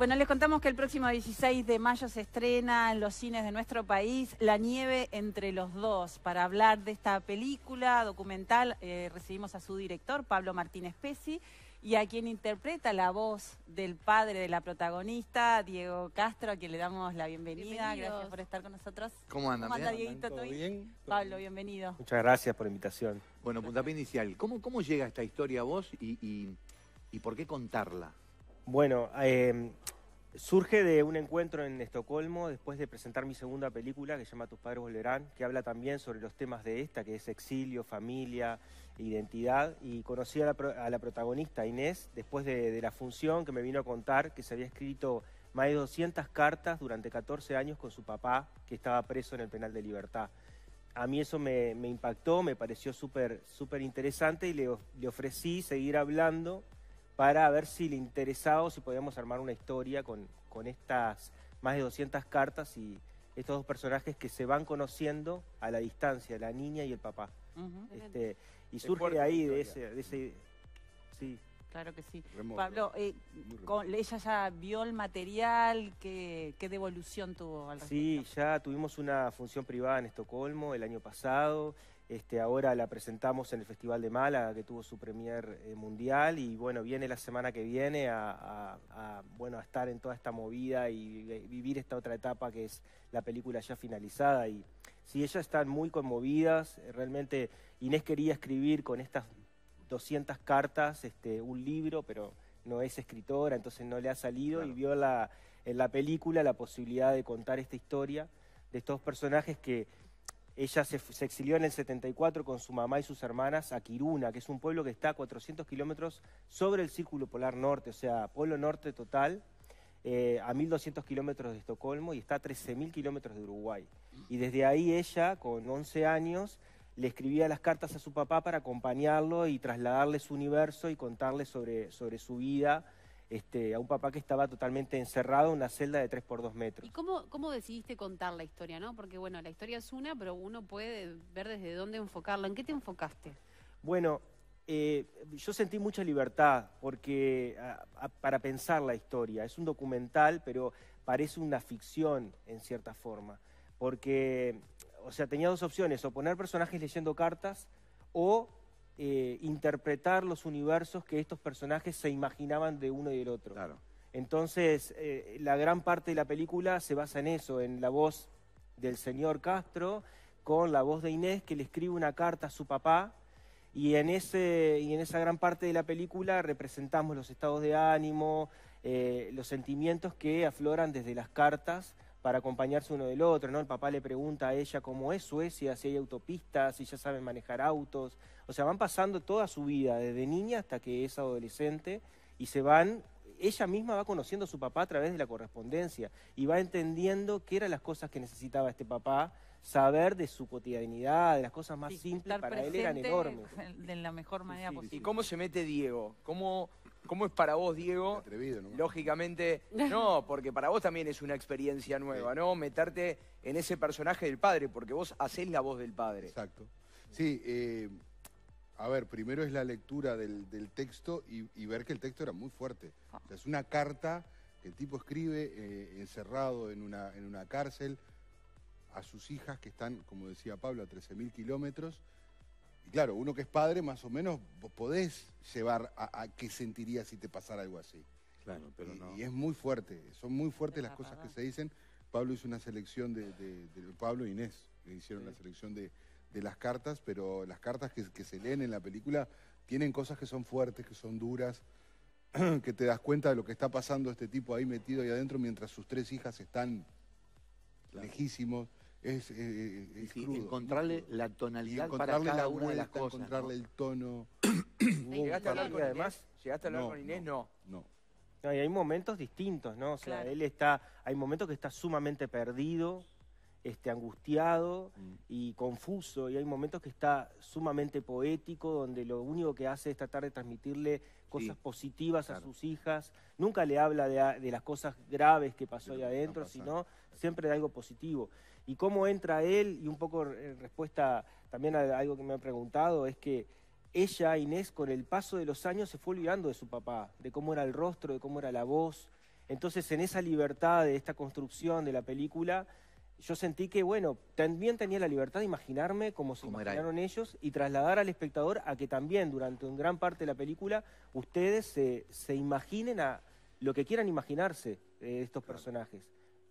Bueno, les contamos que el próximo 16 de mayo se estrena en los cines de nuestro país La nieve entre los dos. Para hablar de esta película documental eh, recibimos a su director, Pablo Martínez Pesi, y a quien interpreta la voz del padre de la protagonista, Diego Castro, a quien le damos la bienvenida. Gracias por estar con nosotros. ¿Cómo andan? ¿Cómo anda, ¿Bien? Dieguito? ¿Todo bien? bien? Pablo, bienvenido. Muchas gracias por la invitación. Bueno, puntapié inicial. ¿Cómo, ¿Cómo llega esta historia a vos y, y- y por qué contarla? Bueno, eh, surge de un encuentro en Estocolmo después de presentar mi segunda película que se llama Tus padres volverán, que habla también sobre los temas de esta, que es exilio, familia, identidad. Y conocí a la, a la protagonista, Inés, después de, la función que me vino a contar que se había escrito más de 200 cartas durante 14 años con su papá, que estaba preso en el penal de libertad. A mí eso me, impactó, me pareció súper interesante y le, le ofrecí seguir hablando para ver si le interesaba o si podíamos armar una historia con, con estas más de 200 cartas y estos dos personajes que se van conociendo a la distancia, la niña y el papá. Este, y surge de ahí, de ese, de ese... Sí. claro que sí. Remoto. Pablo, eh, con- ella ya vio el material, ¿qué, qué devolución tuvo al respecto? Sí, ya tuvimos una función privada en Estocolmo el año pasado. Este, ahora la presentamos en el Festival de Málaga, que tuvo su premier eh, mundial. Y bueno, viene la semana que viene a, a- a, bueno, a estar en toda esta movida y vi- vivir esta otra etapa que es la película ya finalizada. Y sí, ellas están muy conmovidas. eh, Realmente Inés quería escribir con estas 200 cartas este, un libro, pero no es escritora, entonces no le ha salido Claro. y vio la, en la película la posibilidad de contar esta historia de estos personajes que ella se, exilió en el 74 con su mamá y sus hermanas a Kiruna, que es un pueblo que está a 400 kilómetros sobre el Círculo Polar Norte, o sea, Polo Norte total, eh, a 1.200 kilómetros de Estocolmo y está a 13.000 kilómetros de Uruguay. Y desde ahí ella, con 11 años, le escribía las cartas a su papá para acompañarlo y trasladarle su universo y contarle sobre, sobre su vida este, a un papá que estaba totalmente encerrado en una celda de 3 por 2 metros. ¿Y cómo, cómo decidiste contar la historia, no? Porque, bueno, la historia es una, pero uno puede ver desde dónde enfocarla. ¿En qué te enfocaste? Bueno, eh, yo sentí mucha libertad porque a- a- para pensar la historia es un documental, pero parece una ficción en cierta forma, porque, o sea, tenía dos opciones: o poner personajes leyendo cartas o eh, interpretar los universos que estos personajes se imaginaban de uno y del otro. Claro. Entonces, eh, la gran parte de la película se basa en eso, en la voz del señor Castro con la voz de Inés que le escribe una carta a su papá y en, ese, y en esa gran parte de la película representamos los estados de ánimo, eh, los sentimientos que afloran desde las cartas para acompañarse uno del otro, ¿no? El papá le pregunta a ella cómo es Suecia, si hay autopistas, si ya saben manejar autos. O sea, van pasando toda su vida, desde niña hasta que es adolescente, y se van, ella misma va conociendo a su papá a través de la correspondencia y va entendiendo qué eran las cosas que necesitaba este papá, saber de su cotidianidad, de las cosas más Sí, simples, para él eran enormes. De la mejor manera sí, posible. ¿Y cómo se mete Diego? ¿Cómo, cómo es para vos, Diego? Atrevido, ¿no? Lógicamente, no, porque para vos también es una experiencia nueva, ¿no? Meterte en ese personaje del padre, porque vos hacés la voz del padre. Exacto. Sí, eh, a ver, primero es la lectura del, del texto y, y ver que el texto era muy fuerte. O sea, es una carta que el tipo escribe eh, encerrado en una, en una cárcel a sus hijas que están, como decía Pablo, a 13.000 kilómetros. Y claro, uno que es padre, más o menos vos podés llevar a, a qué sentirías si te pasara algo así. Claro, pero y, no. y es muy fuerte, son muy fuertes Es las la cosas que se dicen. Pablo hizo una selección de, de- de- Pablo e Inés, que hicieron la selección de, de las cartas, pero las cartas que, que se leen en la película tienen cosas que son fuertes, que son duras, que te das cuenta de lo que está pasando este tipo ahí metido ahí adentro mientras sus tres hijas están Claro. lejísimos. Es, eh, Sí, es sí, crudo, encontrarle la tonalidad para encontrarle cada la una de las cosas. encontrarle ¿no? el tono. ¿Llegaste a hablar con además- Inés? ¿Llegaste a hablar No, con Inés? No. No. No, y hay momentos distintos, ¿no? O sea, Claro. él está, hay momentos que está sumamente perdido, este, angustiado Mm. y confuso, y hay momentos que está sumamente poético, donde lo único que hace es tratar de transmitirle cosas Sí, positivas a sus hijas. Nunca le habla de, las cosas graves que pasó ahí adentro, sino siempre de algo positivo. Y cómo entra él, y un poco en respuesta también a algo que me han preguntado, es que ella, Inés, con el paso de los años se fue olvidando de su papá, de cómo era el rostro, de cómo era la voz. Entonces, en esa libertad de esta construcción de la película, yo sentí que, bueno, también tenía la libertad de imaginarme como se era imaginaron ellos y trasladar al espectador a que también durante un gran parte de la película ustedes se, se imaginen a lo que quieran imaginarse de estos personajes.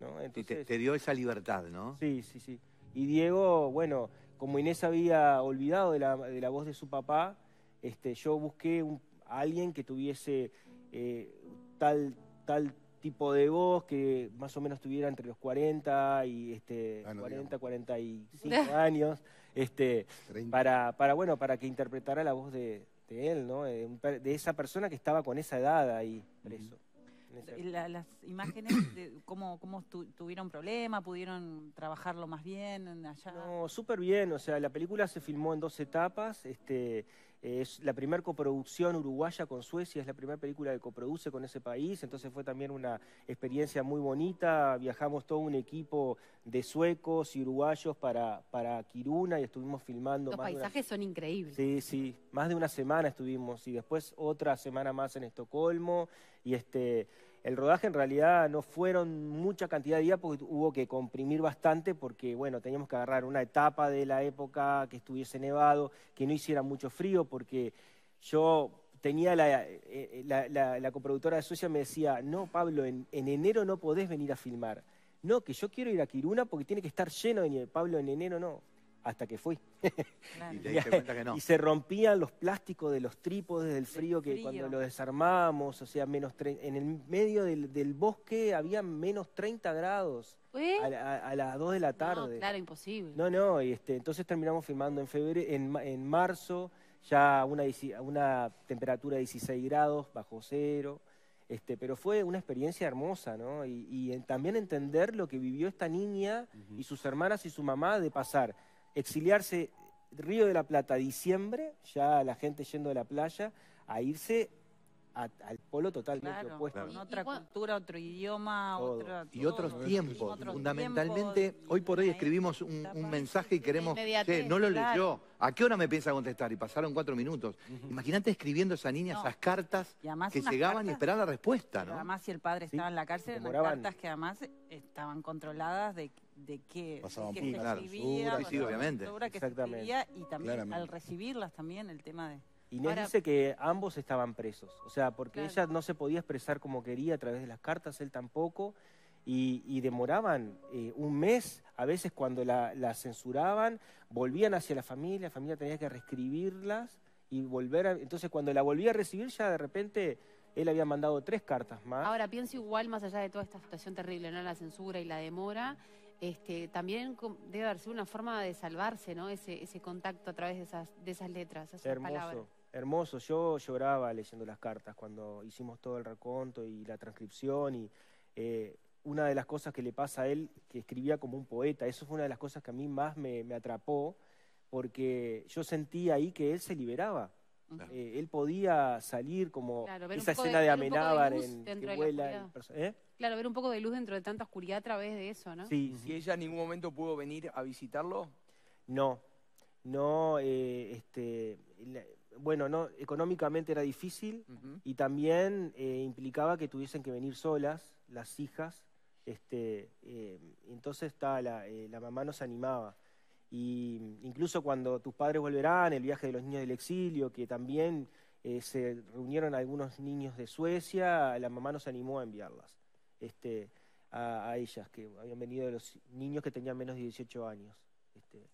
¿no? Y te, Entonces, te dio esa libertad, ¿no? Sí, sí, sí. Y Diego, bueno, como Inés había olvidado de la, de la voz de su papá, este, yo busqué un- a alguien que tuviese eh, tal, tal tipo de voz, que más o menos tuviera entre los 40 y este, Ah, no 40, 45 años, este, 30. para, para, bueno, para que interpretara la voz de, de él, ¿no? De, un per- de esa persona que estaba con esa edad ahí preso. esa- La- las imágenes, de cómo, cómo tu- tuvieron problema, pudieron trabajarlo más bien en allá. No, súper bien. O sea, la película se filmó en dos etapas. Este, es la primera coproducción uruguaya con Suecia, es la primera película que coproduce con ese país. Entonces fue también una experiencia muy bonita. Viajamos todo un equipo de suecos y uruguayos para, para Kiruna y estuvimos filmando. Los más de una- paisajes son increíbles. Sí, sí, más de una semana estuvimos y después otra semana más en Estocolmo y este el rodaje en realidad no fueron mucha cantidad de días porque hubo que comprimir bastante porque bueno, teníamos que agarrar una etapa de la época que estuviese nevado, que no hiciera mucho frío porque yo tenía la, eh, la, la- la coproductora de Suecia me decía, no Pablo, en, en enero no podés venir a filmar. No, que yo quiero ir a Kiruna porque tiene que estar lleno de nieve. Pablo, en enero no. Hasta que fui. Claro. Y te diste cuenta que no. Y se rompían los plásticos de los trípodes del frío que cuando lo desarmamos, o sea, menos tre- en el medio del, del bosque había menos 30 grados ¿Eh? a, la- a- a las 2 de la No, tarde. claro, imposible. No, no, y este, entonces terminamos filmando en febrero, en, ma- en marzo, ya una, una temperatura de 16 grados bajo cero. Este, pero fue una experiencia hermosa, ¿no? Y, y en- también entender lo que vivió esta niña y sus hermanas y su mamá de pasar, exiliarse Río de la Plata, diciembre, ya la gente yendo de la playa, a irse a- al polo totalmente Claro, opuesto. con Y- otra cultura, otro idioma, Todo. otra- Y otros todo, tiempos. otros Fundamentalmente, tiempos, hoy por hoy escribimos un, mensaje y queremos. Che, no lo claro. leyó. ¿A qué hora me piensa contestar? Y pasaron cuatro minutos. Imagínate escribiendo esa niña No. esas cartas que llegaban y esperaban la respuesta, ¿no? además, si el padre Sí, estaba en la cárcel, eran demoraban. cartas que además estaban controladas de, de qué, Pasaban qué se escribía, Sí, sí, obviamente. que se Exactamente. escribía, y también Claramente. al recibirlas también el tema de... Inés Ahora- dice que ambos estaban presos, o sea, porque Claro. ella no se podía expresar como quería a través de las cartas, él tampoco, y, y demoraban eh, un mes, a veces cuando la, la censuraban, volvían hacia la familia, la familia tenía que reescribirlas y volver a... Entonces cuando la volvía a recibir ya de repente él había mandado tres cartas más. Ahora pienso igual, más allá de toda esta situación terrible, ¿no? La censura y la demora, este, también debe haber sido una forma de salvarse, ¿no? Ese, ese contacto a través de esas, de esas letras, esas palabras. Hermoso. Yo lloraba leyendo las cartas cuando hicimos todo el raconto y la transcripción y eh, una de las cosas que le pasa a él, que escribía como un poeta, eso fue una de las cosas que a mí más me, me atrapó, porque yo sentía ahí que él se liberaba. Claro. Eh, él podía salir como Claro, esa escena de, de Amenábar en que vuela el ¿eh? Claro, ver un poco de luz dentro de tanta oscuridad a través de eso, ¿no? Sí, Si ella en ningún momento pudo venir a visitarlo, No, no, eh, este, la- bueno, no, económicamente era difícil, y también eh, implicaba que tuviesen que venir solas las hijas este eh, entonces está la, eh, la mamá nos animaba. Y incluso cuando tus padres volverán el viaje de los niños del exilio que también eh, se reunieron algunos niños de Suecia la mamá nos animó a enviarlas este a, a ellas que habían venido de los niños que tenían menos de 18 años este,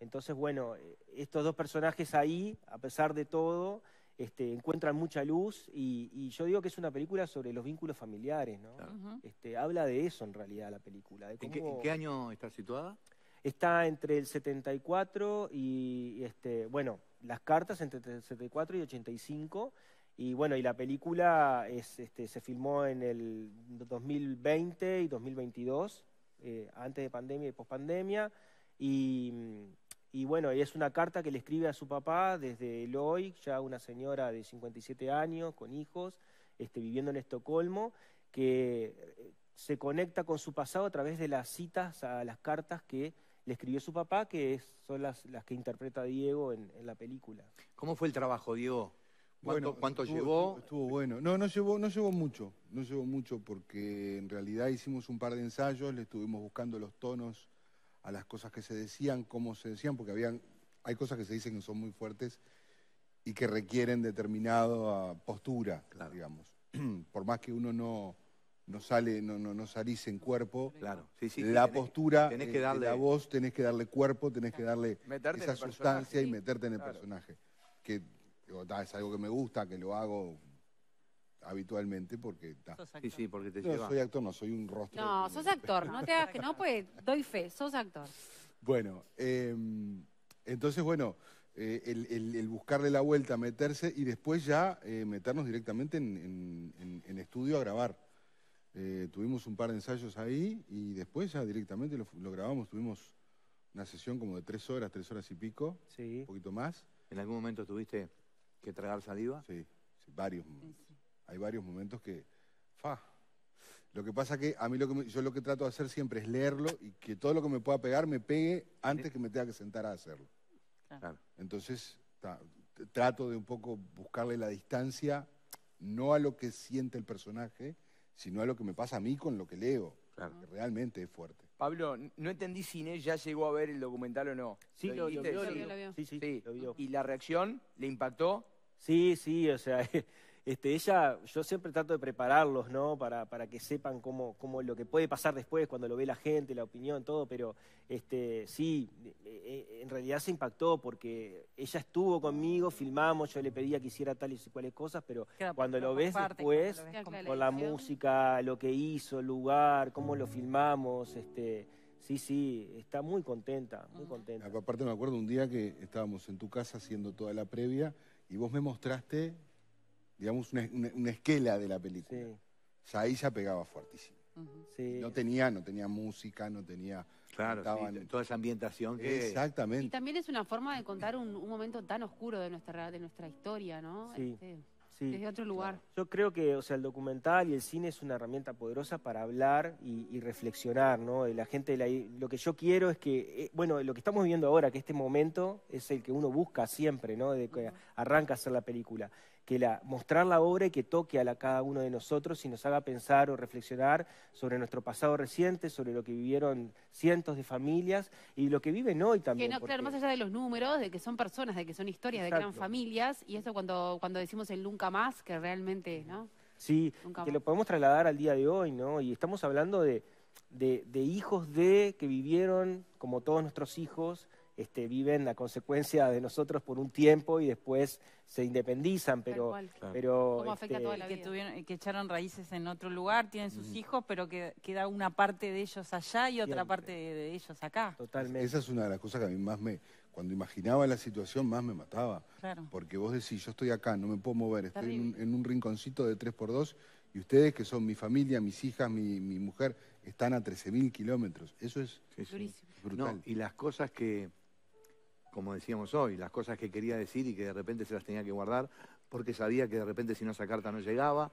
entonces bueno eh, estos dos personajes ahí a pesar de todo este, encuentran mucha luz y, y yo digo que es una película sobre los vínculos familiares, ¿no? Claro. Este, habla de eso en realidad la película. De ¿En qué, cómo en qué año está situada? Está entre el 74 y, este, bueno, las cartas entre el 74 y 85 y bueno, y la película es, este, se filmó en el 2020 y 2022, eh, antes de pandemia y pospandemia y, y bueno, es una carta que le escribe a su papá desde Eloy, ya una señora de 57 años, con hijos, este, viviendo en Estocolmo, que eh, se conecta con su pasado a través de las citas a las cartas que le escribió su papá, que es- son las, las que interpreta Diego en, en la película. ¿Cómo fue el trabajo, Diego? ¿Cuánto, cuánto estuvo- llevó? Estuvo bueno. No, no llevó, no llevó mucho. No llevó mucho porque en realidad hicimos un par de ensayos, le estuvimos buscando los tonos a las cosas que se decían, cómo se decían, porque habían, hay cosas que se dicen que son muy fuertes y que requieren determinada postura, Claro. digamos. Por más que uno no, no sale, no, no, no salís en cuerpo, Claro, sí, sí. la tenés- postura tenés eh, que de darle- la voz, tenés que darle cuerpo, tenés que darle Meterte esa sustancia y meterte en el Claro. personaje. Que digo, es algo que me gusta, que lo hago habitualmente porque ta. Sos Sí, actor. sí, porque te no lleva. soy actor, no soy un rostro. No, sos actor, no te hagas que no, pues doy fe, sos actor. Bueno, eh, entonces, bueno, eh, el, el- el buscarle la vuelta, meterse y después ya eh, meternos directamente en, en- en- en estudio a grabar. Eh, tuvimos un par de ensayos ahí y después ya directamente lo, lo grabamos. Tuvimos una sesión como de tres horas, tres horas y pico, Sí. un poquito más. ¿En algún momento tuviste que tragar saliva? Sí, sí, varios. Sí, sí. Hay varios momentos que. Fa. Lo que pasa que a mí lo que me- yo lo que trato de hacer siempre es leerlo y que todo lo que me pueda pegar me pegue antes que me tenga que sentar a hacerlo. Claro. Entonces, ta- trato de un poco buscarle la distancia, no a lo que siente el personaje, sino a lo que me pasa a mí con lo que leo, Claro. que realmente es fuerte. Pablo, no entendí si Inés ya llegó a ver el documental o no. Sí, lo, lo vio. vio. Sí, sí, Sí. lo vio. ¿Y la reacción le impactó? Sí, sí, o sea, este, ella, yo siempre trato de prepararlos, ¿no? Para, para que sepan cómo, cómo lo que puede pasar después cuando lo ve la gente, la opinión, todo, pero este, sí, eh, eh, en realidad se impactó porque ella estuvo conmigo, filmamos, yo le pedía que hiciera tales y cuales cosas, pero Claro, cuando lo ves después, cuando lo ves Claro, con- la música, lo que hizo, el lugar, cómo lo filmamos, este, sí, sí, está muy contenta, muy contenta. Aparte me acuerdo un día que estábamos en tu casa haciendo toda la previa y vos me mostraste, digamos, una, una- una esquela de la película. Sí, ahí ya pegaba fuertísimo. Sí. No tenía, no tenía música, no tenía... Claro, sí, toda esa ambientación que... Y Exactamente. también es una forma de contar un, un momento tan oscuro de nuestra, de nuestra historia, ¿no? Sí. Este, sí. desde otro lugar. Yo creo que, o sea, el documental y el cine es una herramienta poderosa para hablar y, y reflexionar, ¿no? Y La gente, la- lo que yo quiero es que, eh, bueno, lo que estamos viviendo ahora, que este momento es el que uno busca siempre, ¿no? De que arranca a hacer la película, que la, mostrar la obra y que toque a la, cada uno de nosotros y nos haga pensar o reflexionar sobre nuestro pasado reciente, sobre lo que vivieron cientos de familias y lo que viven hoy Que también. no, claro, más allá de los números, de que son personas, de que son historias, de que eran familias, y eso cuando, cuando decimos el nunca más, que realmente, ¿no? Sí, Nunca que más. lo podemos trasladar al día de hoy, ¿no? Y estamos hablando de, de- de hijos de que vivieron, como todos nuestros hijos, este, viven a consecuencia de nosotros por un tiempo y después se independizan, pero... Claro. pero Cómo afecta a este, toda la que, vida. tuvieron, que echaron raíces en otro lugar, tienen sus hijos, pero que queda una parte de ellos allá y otra Siempre. parte de, de ellos acá. Totalmente. Esa es una de las cosas que a mí más me, cuando imaginaba la situación, más me mataba. Claro. Porque vos decís, yo estoy acá, no me puedo mover, estoy en un, Terrible. en un rinconcito de 3x2 y ustedes, que son mi familia, mis hijas, mi, mi mujer, están a 13.000 kilómetros. Eso es Sí, sí. Durísimo. brutal. No, y las cosas que, como decíamos hoy, las cosas que quería decir y que de repente se las tenía que guardar, porque sabía que de repente si no esa carta no llegaba,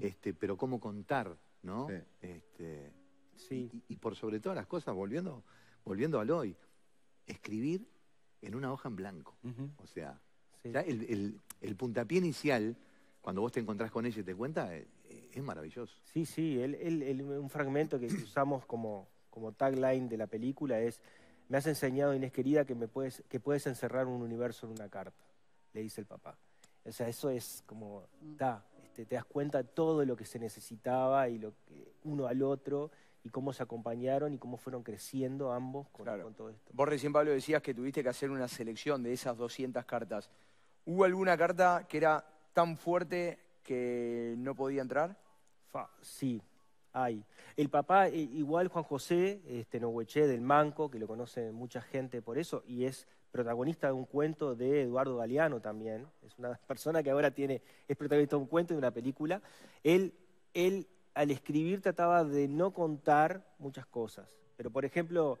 este, pero cómo contar, ¿no? Sí. Este, Sí. y, y por sobre todas las cosas, volviendo, volviendo al hoy, escribir en una hoja en blanco. O sea, sí. ya el, el- el puntapié inicial, cuando vos te encontrás con ella y te cuenta, eh, eh, es maravilloso. Sí, sí, el- el- el- un fragmento que usamos como, como tagline de la película es, me has enseñado, Inés querida, que, me puedes, que puedes encerrar un universo en una carta, le dice el papá. O sea, eso es como, da, este, te das cuenta de todo lo que se necesitaba y lo que uno al otro y cómo se acompañaron y cómo fueron creciendo ambos con, Claro. con todo esto. Vos recién, Pablo, decías que tuviste que hacer una selección de esas 200 cartas. ¿Hubo alguna carta que era tan fuerte que no podía entrar? Fa, sí, hay. El papá, igual Juan José este, del Manco, que lo conoce mucha gente por eso, y es protagonista de un cuento de Eduardo Galeano también. Es una persona que ahora tiene, es protagonista de un cuento y de una película. Él, él al escribir trataba de no contar muchas cosas. Pero, por ejemplo,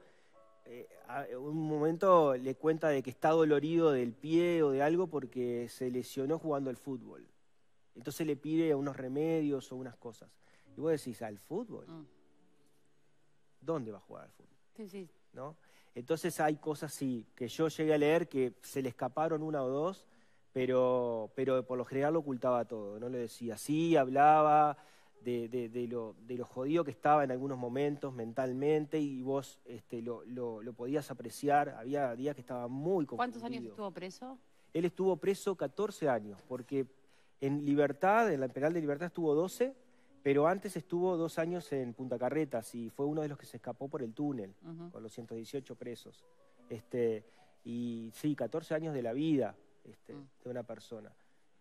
eh, un momento le cuenta de que está dolorido del pie o de algo porque se lesionó jugando al fútbol. Entonces le pide unos remedios o unas cosas. Y vos decís, ¿al fútbol? Mm. ¿Dónde va a jugar al fútbol? Sí, sí. ¿No? Entonces hay cosas, sí, que yo llegué a leer que se le escaparon una o dos, pero, pero por lo general lo ocultaba todo, no le decía. Sí, hablaba de, de, de lo, de lo jodido que estaba en algunos momentos mentalmente y vos este, lo, lo, lo podías apreciar. Había días que estaba muy confundido. ¿Cuántos años estuvo preso? Él estuvo preso 14 años, porque en Libertad, en la penal de Libertad estuvo 12, pero antes estuvo dos años en Punta Carretas y fue uno de los que se escapó por el túnel, con los 118 presos. Este, y sí, 14 años de la vida este, Mm. de una persona.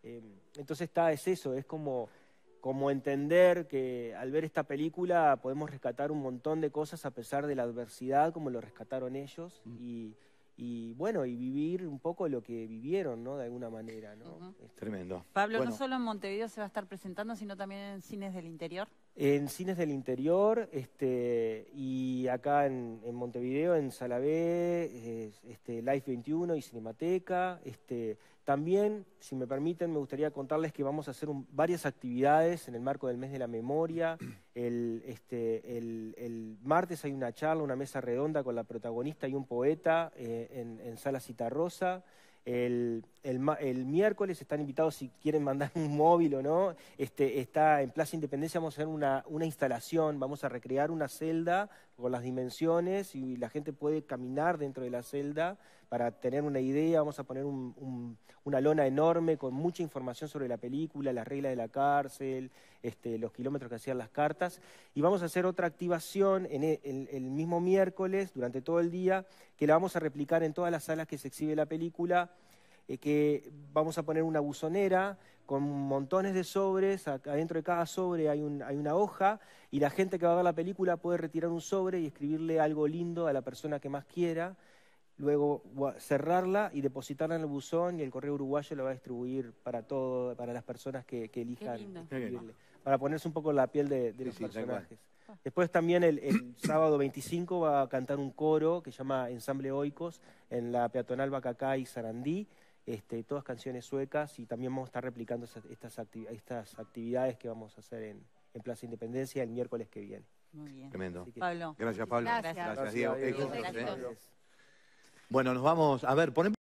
Eh, entonces está, es eso, es como, como entender que al ver esta película podemos rescatar un montón de cosas a pesar de la adversidad, como lo rescataron ellos, y, y, bueno, y vivir un poco lo que vivieron, ¿no? De alguna manera, ¿no? Este, Tremendo. Pablo, Bueno. no solo en Montevideo se va a estar presentando, sino también en cines del interior. En cines del interior este, y acá en, en Montevideo, en Salavé, eh, este, Live 21 y Cinemateca. Este, también, si me permiten, me gustaría contarles que vamos a hacer un- varias actividades en el marco del mes de la memoria. El, este, el, el martes hay una charla, una mesa redonda con la protagonista y un poeta eh, en, en Sala Citarrosa. El, el, miércoles están invitados si quieren mandar un móvil o no. Este, está en Plaza Independencia, vamos a hacer una, una instalación, vamos a recrear una celda con las dimensiones y la gente puede caminar dentro de la celda para tener una idea. Vamos a poner un- un- una lona enorme con mucha información sobre la película, las reglas de la cárcel, este, los kilómetros que hacían las cartas. Y vamos a hacer otra activación en e- el, mismo miércoles, durante todo el día, que la vamos a replicar en todas las salas que se exhibe la película eh, que vamos a poner una buzonera con montones de sobres, adentro de cada sobre hay, hay una hoja y la gente que va a ver la película puede retirar un sobre y escribirle algo lindo a la persona que más quiera, luego cerrarla y depositarla en el buzón y el correo uruguayo lo va a distribuir para todo, para las personas que, que elijan para ponerse un poco en la piel de, de Sí, los sí, personajes. Después también el, el sábado 25 va a cantar un coro que se llama Ensamble Oikos en la peatonal Bacacá y Sarandí, este, todas canciones suecas y también vamos a estar replicando esas- estas, acti- estas actividades que vamos a hacer en, en Plaza Independencia el miércoles que viene. Muy bien. Tremendo. Que- Pablo. Gracias, Pablo. Gracias. Gracias, Diego. Éxitos, Gracias. Bueno, nos vamos. A ver.